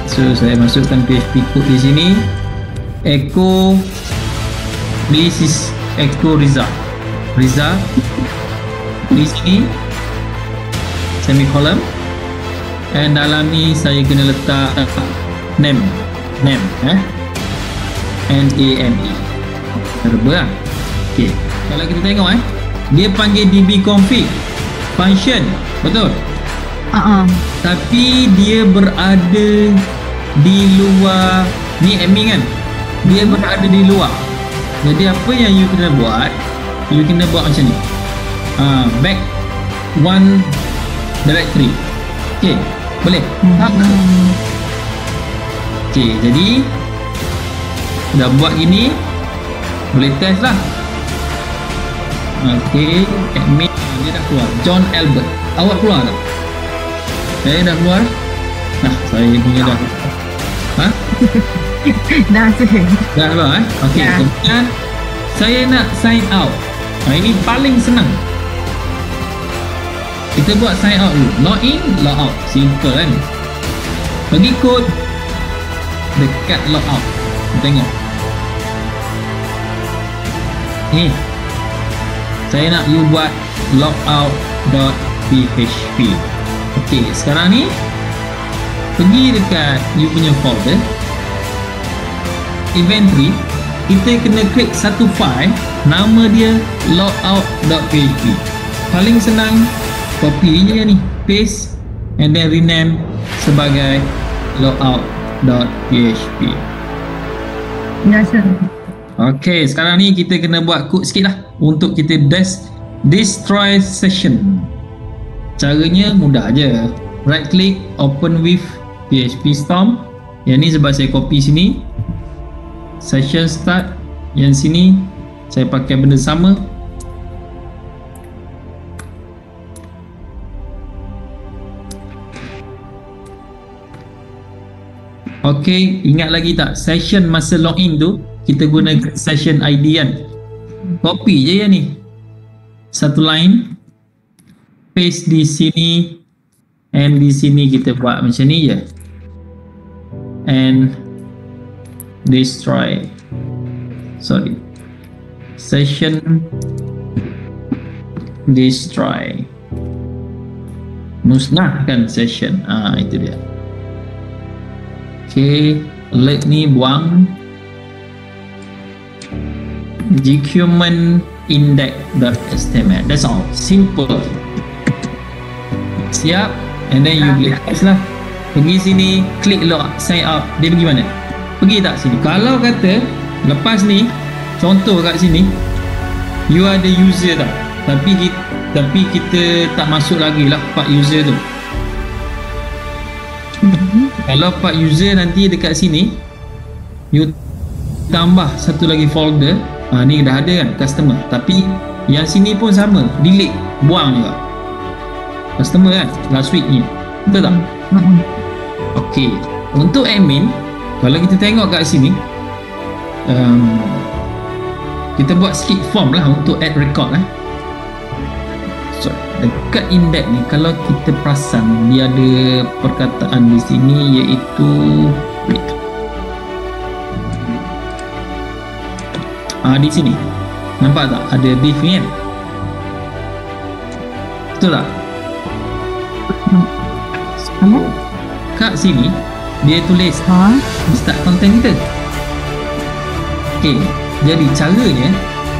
[SPEAKER 1] so saya masukkan PHP code di sini. Echo. This is echo result result di sini. Semicolon. And dalam ni saya kena letak uh, name. Name eh? N A M E. Serba lah. Ok kalau kita tengok eh? Dia panggil db config function betul?
[SPEAKER 2] Uh-uh.
[SPEAKER 1] tapi dia berada di luar ni admin kan? Dia berada di luar. Jadi apa yang you kena buat you kena buat macam ni. Uh, back one directory. Ok boleh?
[SPEAKER 2] Hmm.
[SPEAKER 1] ok jadi dah buat gini boleh test lah. Ok admin dia dah keluar. John Albert. Awak keluar tak? saya dah keluar. Nah saya punya dah. Ha?
[SPEAKER 2] Dah sih.
[SPEAKER 1] dah keluar eh? Ok
[SPEAKER 2] Ya.
[SPEAKER 1] kemudian saya nak sign out. Nah, ini paling senang. Kita buat sign out dulu. Log in log out. Simple kan? Bagi kod dekat log out. Tengok. Ni saya nak you buat logout.php ok sekarang ni pergi dekat you punya folder. Inventory. Kita kena klik satu file. Nama dia logout.php paling senang copy je ni. Paste and then rename sebagai logout.php
[SPEAKER 2] Dah sih.
[SPEAKER 1] Ok sekarang ni kita kena buat code sikit lah untuk kita des destroy session. Caranya mudah je. Right click open with php storm. Yang ni sebab saya copy sini. Session start. Yang sini saya pakai benda sama Okey, ingat lagi tak session masa login tu kita guna session ID kan. Copy je yang ni. Satu line paste di sini and di sini kita buat macam ni je. And destroy. Sorry. Session destroy. Musnahkan session. Ah itu dia. Okay, alert ni buang. Document index.html that's all. Simple. Siap? And then you boleh test lah. Pergi sini klik log sign up. Dia pergi mana? Pergi tak sini? Kalau kata lepas ni contoh kat sini you ada user tak tapi kita, tapi kita tak masuk lagi lah part user tu kalau part user nanti dekat sini you tambah satu lagi folder. Ha, ni dah ada kan customer. Tapi yang sini pun sama delete buang juga. Customer kan last week ni. Betul tak?
[SPEAKER 2] Hmm.
[SPEAKER 1] ok untuk admin kalau kita tengok kat sini um, kita buat sikit form lah untuk add record lah so, dekat index ni kalau kita perasan dia ada perkataan di sini iaitu wait. Ah di sini. Nampak tak? Ada div ni kan? Betul tak?
[SPEAKER 2] Apa?
[SPEAKER 1] kat sini dia tulis
[SPEAKER 2] Ha?
[SPEAKER 1] start content kita. Ok jadi caranya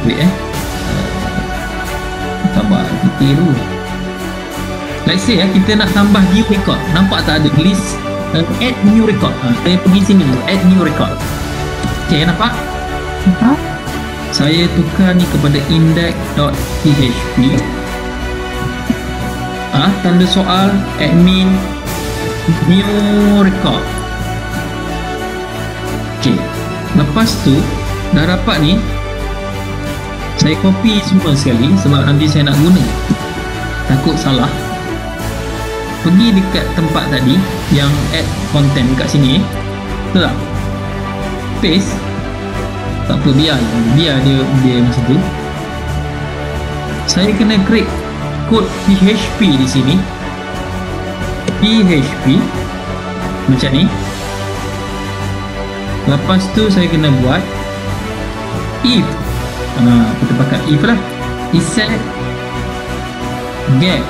[SPEAKER 1] wait eh kita dulu. Let's say eh, kita nak tambah new record. Nampak tak ada? List uh, add new record. Uh, saya pergi sini add new record. Ok nampak?
[SPEAKER 2] Apa?
[SPEAKER 1] saya tukar ni kepada index.php ah tanda soal admin new record. Okey. Lepas tu dah dapat ni saya copy semua sekali sebab nanti saya nak guna. Takut salah. Pergi dekat tempat tadi yang add content kat sini. Betul tak? Paste. Tak apa biar. Biar dia dia macam tu. Saya kena create kod PHP di sini. PHP macam ni. Lepas tu saya kena buat if ha, kita pakai? If lah? Set get.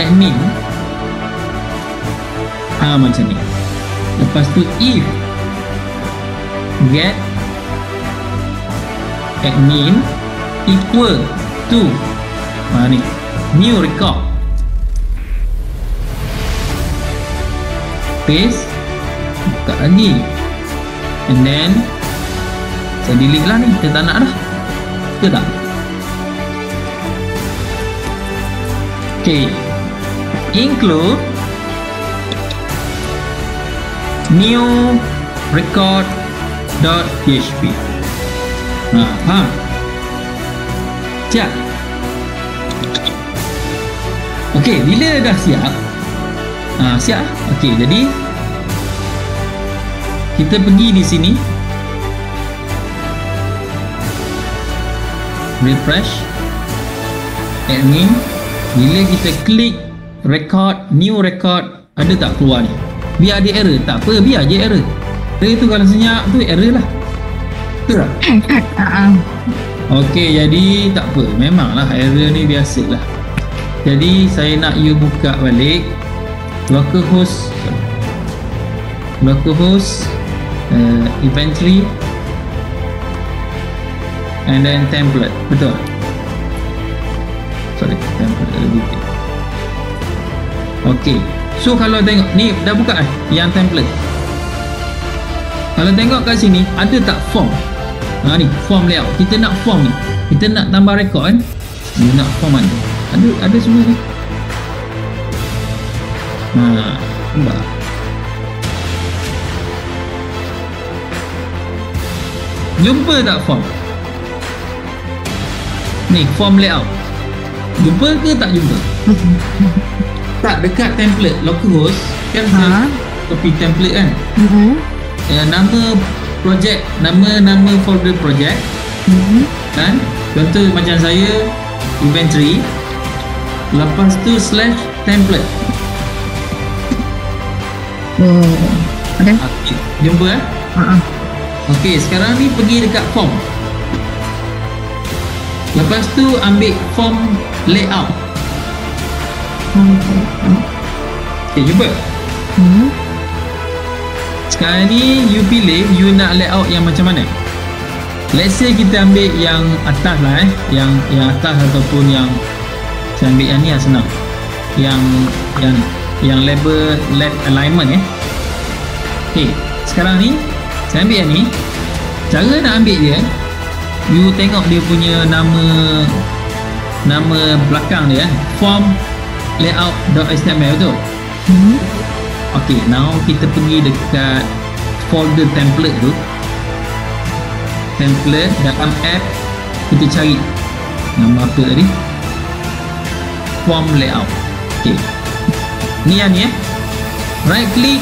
[SPEAKER 1] Admin. Ha, macam ni. Lepas tu if get admin equal to ha, ni new record. Paste. Buka lagi. And then saya delete lah ni saya tak nak dah. Ke tak? Ok include new record dot php ha, ha. siap. Ok bila dah siap? Ha, siap. Ok jadi kita pergi di sini refresh admin bila kita klik record new record ada tak keluar ni? Biar dia error. Tak apa biar je error. Error tu kalau senyap tu error lah. Betul tak?
[SPEAKER 2] Ah,
[SPEAKER 1] ok jadi tak apa. Memanglah error ni biasa lah jadi saya nak you buka balik. Localhost localhost uh, inventory and then template. Betul? Sorry template bukit ok so kalau tengok ni dah buka eh yang template. Kalau tengok kat sini ada tak form? Ha ni form layout. Kita nak form ni. Kita nak tambah rekod kan? Kita nak form mana ada ada semua ni. Ha nampak jumpa tak form ni form layout jumpa ke tak jumpa tak dekat template localhost kan
[SPEAKER 2] Ha.
[SPEAKER 1] copy template kan
[SPEAKER 2] mm-hmm.
[SPEAKER 1] ya, nama project nama nama folder project
[SPEAKER 2] Mm-hmm.
[SPEAKER 1] kan contoh macam saya inventory lepas tu slash template
[SPEAKER 2] oh ada
[SPEAKER 1] okay. jumpa eh
[SPEAKER 2] ah ah.
[SPEAKER 1] ok sekarang ni pergi dekat form lepas tu ambil form layout. Ok jumpa.
[SPEAKER 2] Hmm.
[SPEAKER 1] sekarang ni you pilih you nak layout yang macam mana? Let's say kita ambil yang atas lah eh. Yang yang atas ataupun yang saya ambil yang ni lah senang. Yang yang yang label left alignment eh. Ok sekarang ni saya ambil yang ni. Cara nak ambil dia you tengok dia punya nama nama belakang dia eh. Form layout.html tu.
[SPEAKER 2] Hmm.
[SPEAKER 1] ok now kita pergi dekat folder template tu. Template dalam app kita cari. Nama apa tadi? Form layout. Ok ni yang ni eh. Right click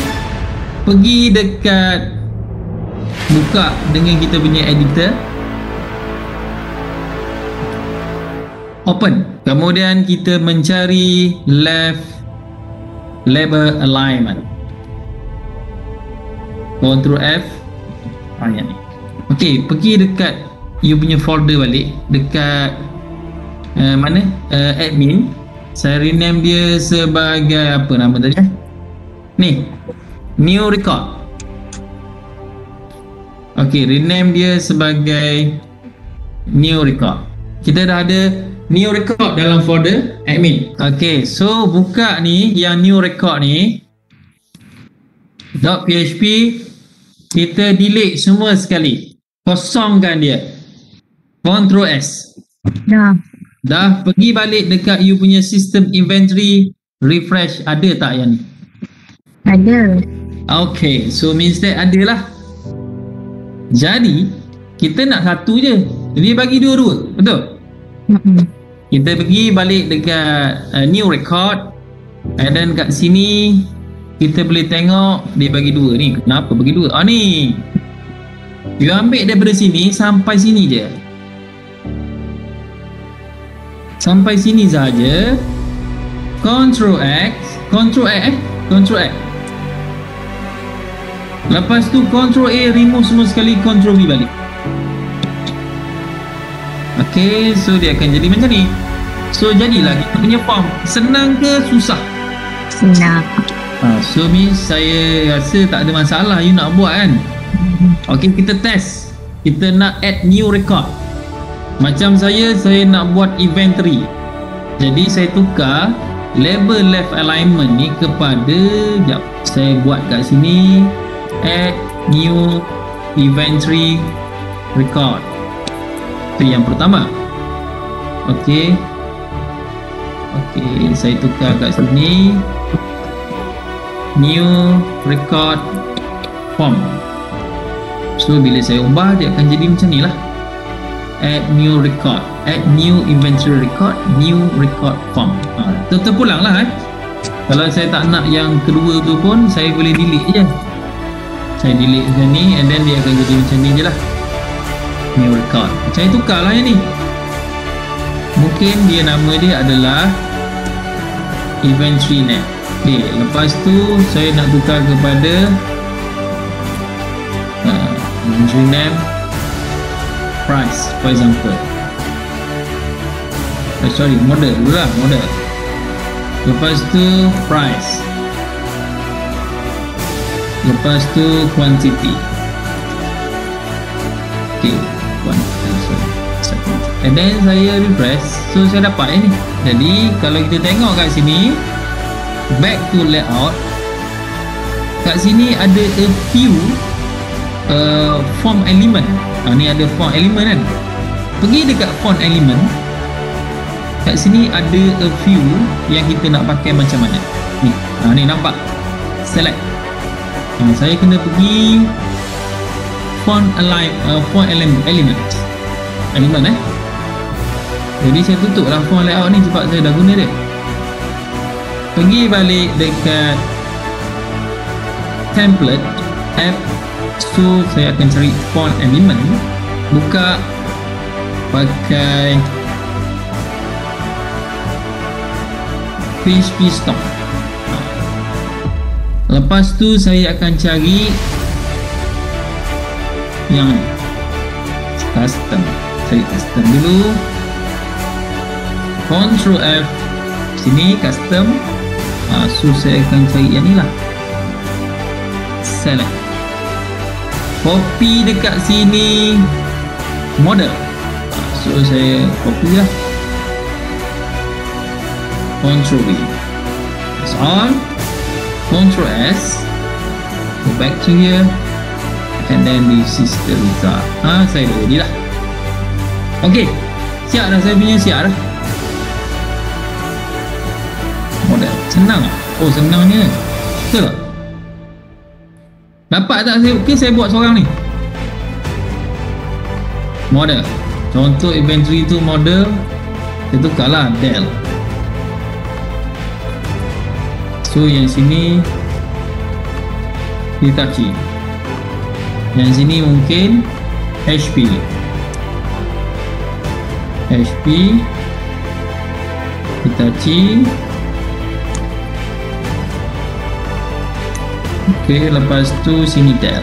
[SPEAKER 1] pergi dekat buka dengan kita punya editor open. Kemudian kita mencari left label alignment. Ctrl F. Ah yang ni ok pergi dekat you punya folder balik. Dekat uh, mana? Uh, admin. Saya rename dia sebagai apa nama tadi eh? ni new record. Ok rename dia sebagai new record. Kita dah ada new record dalam folder admin ok so buka ni yang new record ni .php kita delete semua sekali kosongkan dia Ctrl S
[SPEAKER 2] dah
[SPEAKER 1] dah pergi balik dekat you punya sistem inventory refresh ada tak yang ni
[SPEAKER 2] Ada.
[SPEAKER 1] Okay, so means that ada lah. Jadi, kita nak satu je. Jadi bagi dua-dua. Betul?
[SPEAKER 2] Mm-mm.
[SPEAKER 1] Kita pergi balik dekat uh, new record and then kat sini kita boleh tengok dia bagi dua ni. Kenapa bagi dua? Ah ni. You ambil daripada sini sampai sini je. Sampai sini saja. Control X, Control X eh? Control X. Lepas tu Control A remove semua sekali Control V balik. Okay, so dia akan jadi macam ni. So jadilah kita punya form. Senang ke susah?
[SPEAKER 2] Senang.
[SPEAKER 1] Ha, so means saya rasa tak ada masalah you nak buat kan? Okay, kita test. Kita nak add new record. Macam saya, saya nak buat inventory. Jadi saya tukar label left alignment ni kepada jap, saya buat kat sini add new inventory record. Itu yang pertama. Okey. Okey, saya tukar kat sini new record form. So bila saya ubah dia akan jadi macam ni lah. Add new record, add new inventory record, new record form. Ha, terpulang lah eh. Kalau saya tak nak yang kedua tu pun saya boleh delete je. Saya delete macam ni and then dia akan jadi macam ni je lah. New record. Saya tukar lah yang ni. Mungkin dia nama dia adalah inventory net. Okay, lepas tu saya nak tukar kepada uh, inventory name price for example. Oh, sorry, model dulu lah, model. Lepas tu price. Lepas tu quantity. Okay. And then saya refresh, so saya dapat ini. Jadi kalau kita tengok kat sini, back to layout, kat sini ada a few uh, form element. Ha, ni ada form element kan. Pergi dekat font element, kat sini ada a few yang kita nak pakai macam mana. Ni, ha, ni nampak. Select. Ha, saya kena pergi font align uh, font element element element eh jadi saya tutup lah font layout ni sebab saya dah guna dia. Pergi balik dekat template app so saya akan cari font element buka pakai PHP stock. Lepas tu saya akan cari yang custom. Cari custom dulu Ctrl F sini custom. Ha, so saya akan cari yang ni lah. Select. Copy dekat sini. Model. Ha, so saya copy lah. Ctrl V. That's all Ctrl S. Go back to here. And then this is the result ha, saya dah ready lah. Ok siap dah saya punya siap dah senang. Oh senangnya. Betul tak? Dapat tak saya? Ok saya buat seorang ni. Model. Contoh inventory tu model saya tukar lah Dell. So yang sini Hitachi. Yang sini mungkin HP HP Hitachi ok lepas tu sini Dell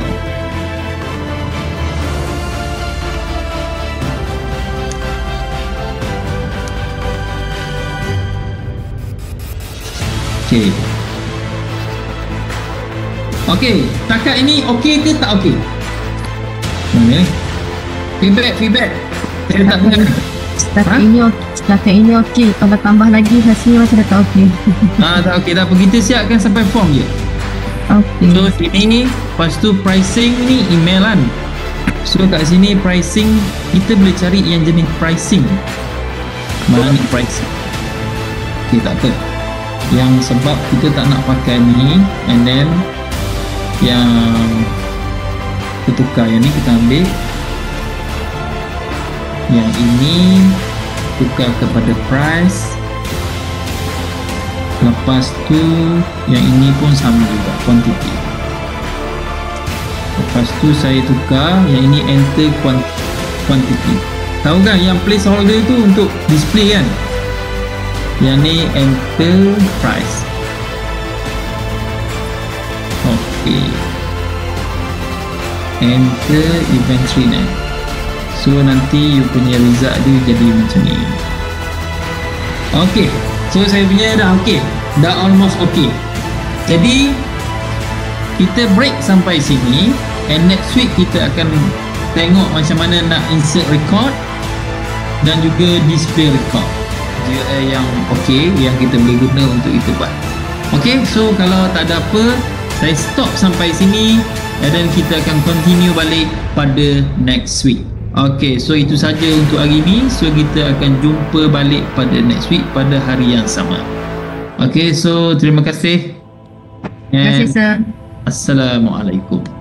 [SPEAKER 1] ok ok takat ini ok ke tak ok mana feedback feedback saya tak dengar
[SPEAKER 2] Setakat
[SPEAKER 1] Ha?
[SPEAKER 2] ini okey. Setakat ini okey. Kalau tambah lagi hasilnya macam dah tak okey.
[SPEAKER 1] ah tak ok tak apa kita siapkan sampai form je
[SPEAKER 2] okey.
[SPEAKER 1] So sini Lepas tu pricing ni email kan? So kat sini pricing Kita boleh cari yang jenis pricing. Money price okay tak apa. Yang sebab kita tak nak pakai ni and then yang kita tukar yang ni kita ambil. Yang ini tukar kepada price lepas tu yang ini pun sama juga quantity. Lepas tu saya tukar yang ini enter quantity. Tahu kan yang placeholder tu untuk display kan? Yang ni enter price. Ok enter inventory net so nanti you punya result dia jadi macam ni. Ok So saya punya dah okey. Dah almost okey. Jadi kita break sampai sini and next week kita akan tengok macam mana nak insert record dan juga display record. Dia yang okey yang kita boleh guna untuk itu buat. Okey, so kalau tak ada apa, saya stop sampai sini dan kita akan continue balik pada next week. Okey, so itu saja untuk hari ini. So kita akan jumpa balik pada next week pada hari yang sama. Okey, so terima kasih.
[SPEAKER 2] Terima kasih, sir.
[SPEAKER 1] Assalamualaikum.